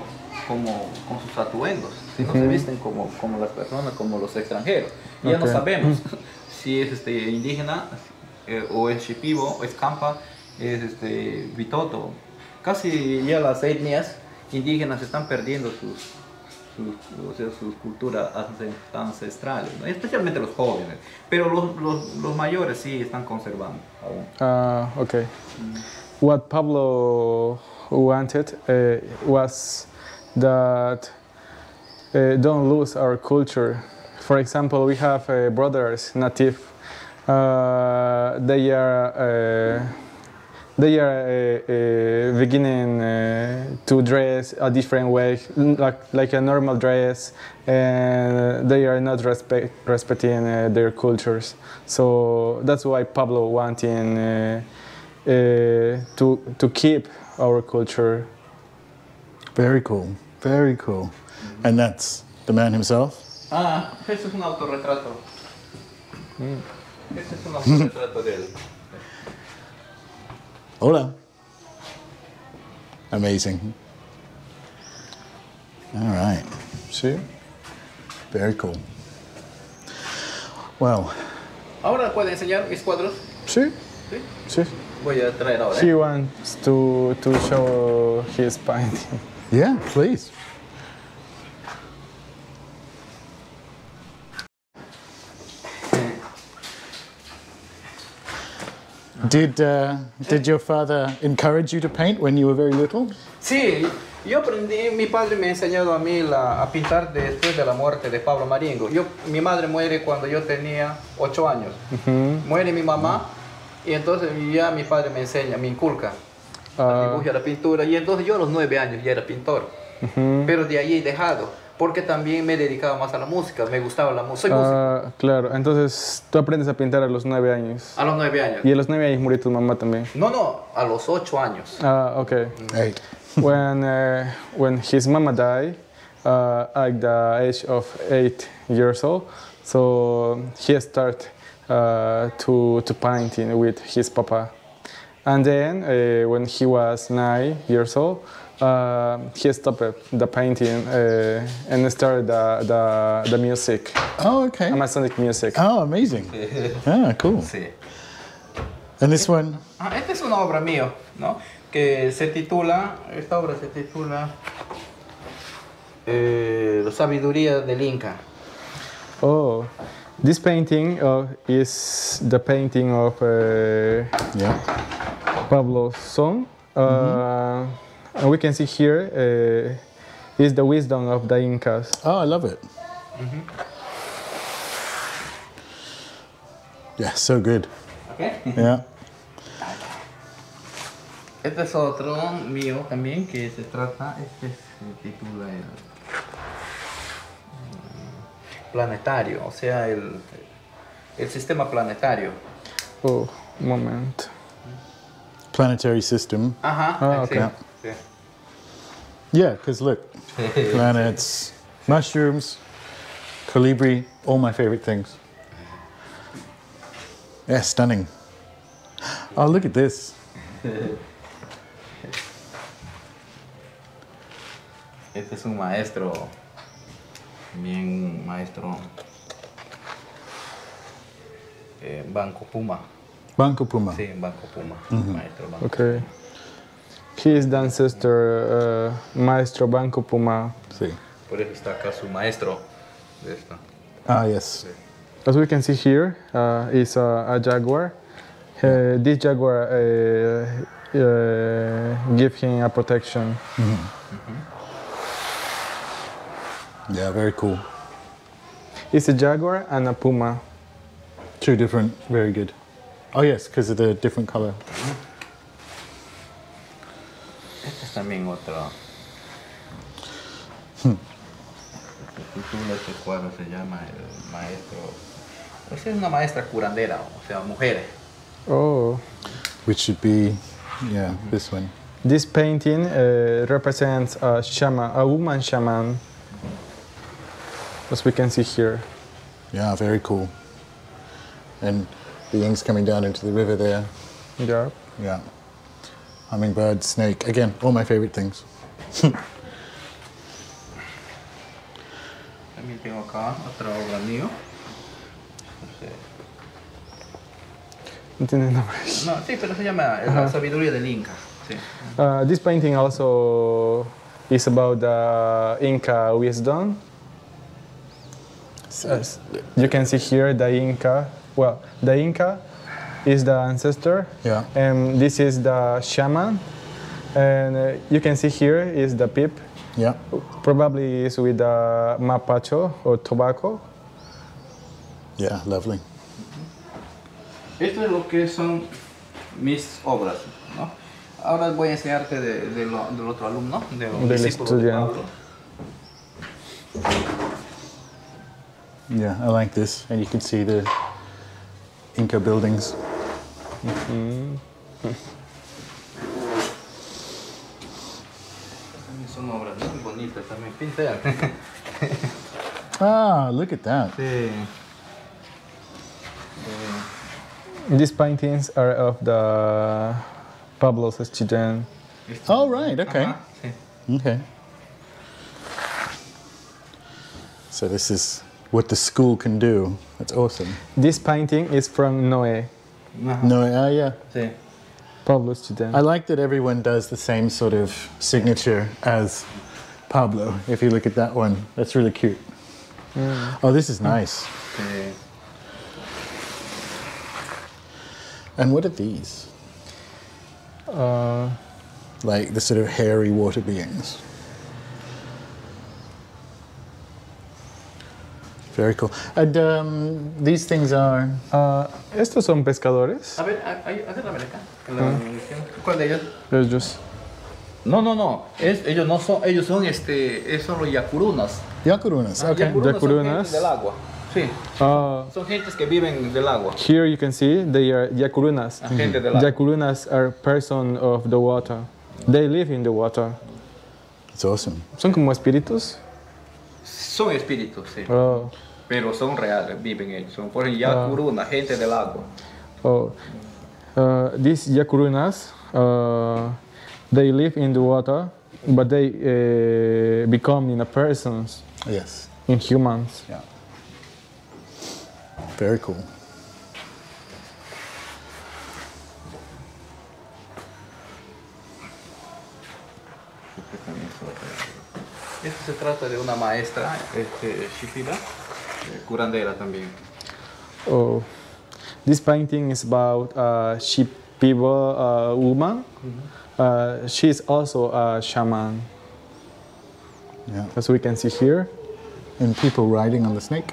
como con sus atuendos, sino se visten como, como las personas, como los extranjeros. Ya no sabemos si es este, indígena eh, o es shipibo, o es campa, es este, bitoto. Casi ya las etnias indígenas están perdiendo sus, sus, sus culturas ancestrales, especialmente los jóvenes, pero los, los, los, mayores sí están conservando aún. Uh, okay. Mm. What Pablo wanted uh, was that uh, don't lose our culture. For example, we have uh, brothers native. Uh, they are uh, they are uh, uh, beginning uh, to dress a different way, like, like a normal dress, and they are not respect, respecting their cultures. So that's why Pablo wanting to to keep our culture. Very cool, very cool, and that's the man himself. Ah, ese es un autorretrato. Mm. Ese es un autorretrato de él. Hola. Amazing. All right. See? Very cool. Well. Ahora puede enseñar mis cuadros. Sí. Sí. Sí. Voy a traer ahora. He ¿eh? wants to to show his painting. Yeah, please. Did, uh, did your father encourage you to paint when you were very little? Sí, yo aprendí, mi padre me ha enseñado a mí la, a pintar después de la muerte de Pablo Maringo. Yo, mi madre muere cuando yo tenía 8 años. Muere mi mamá y entonces ya mi padre me enseña, me inculca uh, la dibujo y la pintura. Y entonces yo a los 9 años ya era pintor. Pero de ahí he dejado porque también me dedicaba más a la música, me gustaba la música. Ah, claro, entonces tú aprendes a pintar a los nueve años. A los nueve años. Y a los nueve años murió tu mamá también. No, no, a los ocho años. Ah, okay. Eight. when uh, when his mama died uh, at the age of eight years old, so he started uh, to to painting with his papa, and then uh, when he was nine years old uh, he stopped the painting uh, and started the, the, the, music. Oh, okay. Amazonic music. Oh, amazing. ah, cool. Sí. And this one? Ah, esta es una obra mío, ¿no? Que se titula, esta obra se titula eh, La sabiduría del Inca. Oh, this painting uh, is the painting of uh, yeah. Pablo Son. Uh, mm -hmm. And we can see here uh, is the wisdom of the Incas. Oh, I love it. Mm -hmm. Yeah, so good. Okay. Yeah. Este es otro mío también que se trata, este se titula el planetario, o sea, el, el sistema planetario. Oh, moment. Planetary system. Ajá. Ah, okay. Yeah, because look, planets, mushrooms, colibri, all my favorite things. Yeah, stunning. Oh, look at this. Este es un maestro, bien maestro, eh, Banco Puma. Banco Puma. Sí, Banco Puma, mm -hmm. maestro Banco. Okay. He is the ancestor, uh, Maestro Banco Puma. Sí. Por eso está acá su maestro de esta. Ah, yes. Sí. As we can see here, uh, is a, a jaguar. Uh, this jaguar uh, uh, give him a protection. Mm -hmm. Mm -hmm. Yeah, very cool. It's a jaguar and a puma. Two different, very good. Oh yes, because of the different color. Este es también otro. Hmm. El título de este cuadro se llama El Maestro. Esa es una maestra curandera, o sea, mujeres. Oh. Which should be, yeah, mm -hmm. this one. This painting uh, represents a shaman, a woman shaman. as we can see here. Yeah, very cool. And the ink's coming down into the river there. Yeah. Yeah. Hummingbird, snake. Again, all my favorite things. También tengo acá otra obra mío. No tiene nombre. No, sí, pero se llama La sabiduría del Inca. Sí. Uh, this painting also is about the Inca wisdom. As you can see here, the Inca. Well, the Inca is the ancestor, Yeah. and this is the shaman. And uh, you can see here is the pip. Yeah. Probably is with the mapacho or tobacco. Yeah, lovely. Esto es lo que son mis obras, ¿no? Ahora voy a enseñarte de- de lo- del otro alumno, de un Del discípulo de estudiante. Yeah, I like this. And you can see the Inca buildings. También son obras muy bonitas, también pintan. Ah, look at that. sí. These paintings are of the Pablo's student. Oh, right, okay. Ajá, sí. Okay. So this is what the school can do. That's awesome. This painting is from Noé, Ajá, No, uh, yeah. sí. Pablo's student. I like that everyone does the same sort of signature as Pablo. If you look at that one, that's really cute. Oh, this is nice. sí. And what are these? Uh, Like the sort of hairy water beings. Very cool. And um, these things are. uh, estos son pescadores. A ver, a- ay- agárrame acá. ¿Cuál de ellos? Ellos. No, no, no. Es, ellos no son, ellos son este, son los yacurunas. Yakurunas. Okay. Yacurunas son Yacurunas. gentes del agua. Sí, Uh, son gentes que viven del agua. here you can see they are yakurunas. La gente del agua. Yakurunas are person of the water. They live in the water. It's awesome. Son como espíritus. Son espíritus, sí. Oh, Pero son reales, viven ellos. Son por ejemplo yacuruna, gente del agua. oh. Uh, these yakurunas, uh, they live in the water, but they uh, become in a persons, Yes. in humans. Yeah. Very cool. Esto se trata de una maestra, este, Shipida, eh, curandera también. Oh, this painting is about a people uh, woman. Uh, she is also a shaman, Yeah. as we can see here. And people riding on the snake.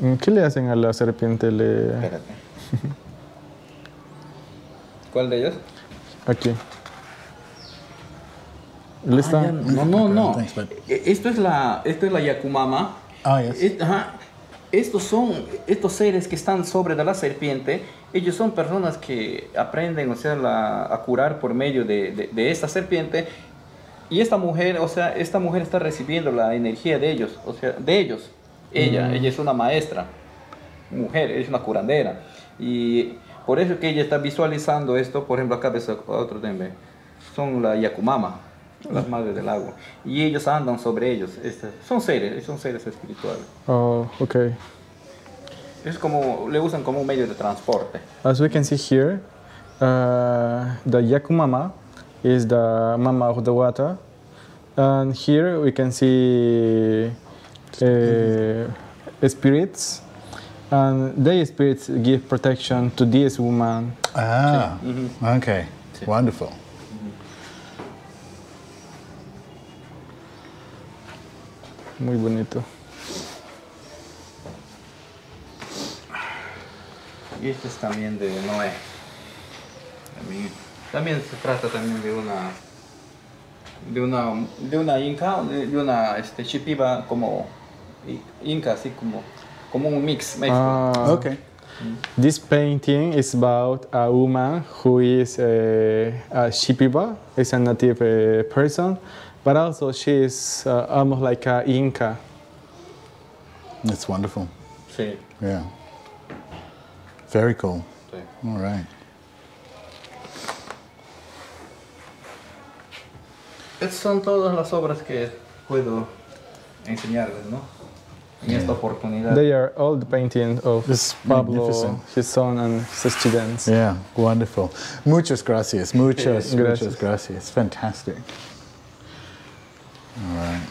Mm, ¿Qué le hacen a la serpiente? Le... Espérate. ¿Cuál de ellos? Aquí. Están... No, no, no. Bud. E- Esto es la, esto es la Yakumama. Ah, yes. Es- ajá. Estos son estos seres que están sobre de la serpiente. Ellos son personas que aprenden, o sea, la- a curar por medio de, de- de esta serpiente. Y esta mujer, o sea, esta mujer está recibiendo la energía de ellos, o sea, de ellos. Ella, ella es una maestra, mujer, es una curandera. Y por eso que ella está visualizando esto, por ejemplo, acá ves otro. Son la Yakumama, las madres del agua. Y ellos andan sobre ellos. Son seres, son seres espirituales. Oh, okay. Es como, le usan como un medio de transporte. As we can see here, uh, the Yakumama is the mama of the water. And here we can see uh, spirits. And they spirits give protection to this woman. Ah, okay. Wonderful. Muy bonito. Y este es también de Noé. También, también se trata también de una de una de una inca, de de una este chipiba como i- inca así como como un mix. Ah, Okay. This painting is about a woman who is uh, a Shipiba, is a native uh, person, but also she is uh, almost like a Inca. That's wonderful. Sí. Yeah. Very cool. sí. All right. Estas son todas las obras que puedo enseñarles, ¿no? En esta oportunidad. They are all the paintings of This is Pablo, his son, and his students. Yeah, wonderful. Muchas gracias. Muchas, Yes, muchas gracias. gracias. Fantastic. All right.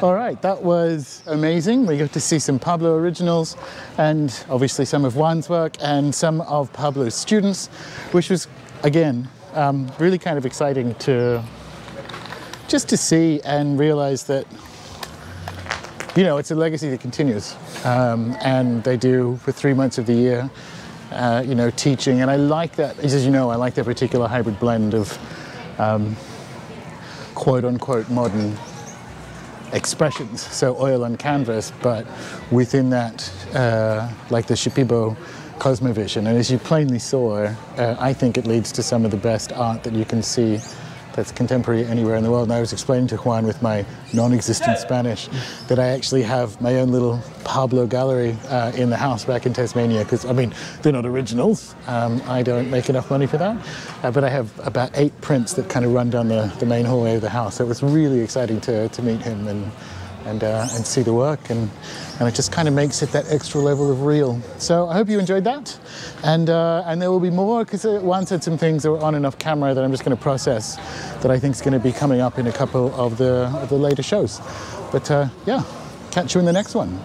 All right, that was amazing. We got to see some Pablo originals and obviously some of Juan's work and some of Pablo's students, which was, again, um, really kind of exciting to just to see and realize that you know, it's a legacy that continues. Um, and they do for three months of the year, uh, you know, teaching. And I like that, as you know, I like that particular hybrid blend of um, quote unquote modern expressions. So oil on canvas, but within that, uh, like the Shipibo Cosmovision. And as you plainly saw, uh, I think it leads to some of the best art that you can see that's contemporary anywhere in the world. And I was explaining to Juan with my non-existent Spanish that I actually have my own little Pablo gallery uh, in the house back in Tasmania because I mean they're not originals. Um, I don't make enough money for that, uh, but I have about eight prints that kind of run down the, the main hallway of the house. So it was really exciting to, to meet him and and uh, and see the work and and it just kind of makes it that extra level of real. So I hope you enjoyed that, and uh, and there will be more because Juan said some things that were on and off camera that I'm just going to process that I think is going to be coming up in a couple of the of the later shows. But uh, yeah, catch you in the next one.